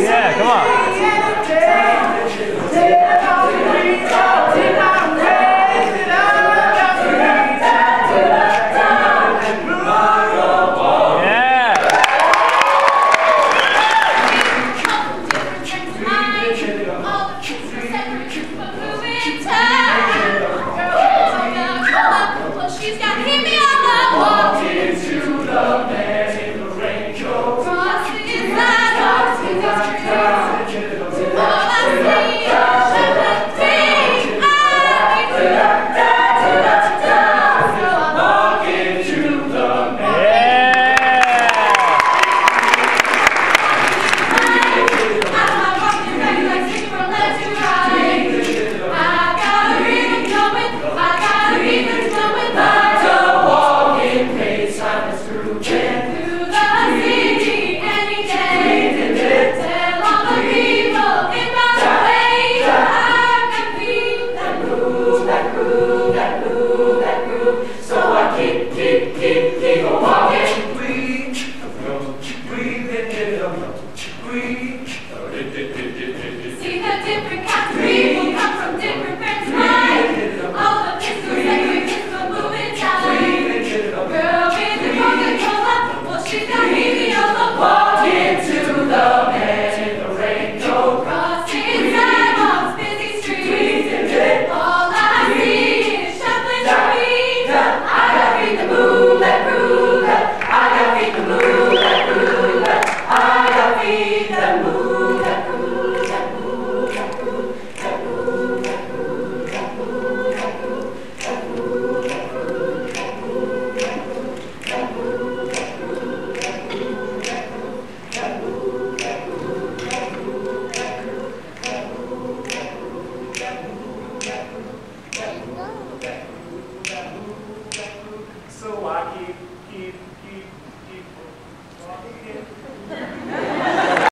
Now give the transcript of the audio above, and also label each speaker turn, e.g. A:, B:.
A: Yeah, come on.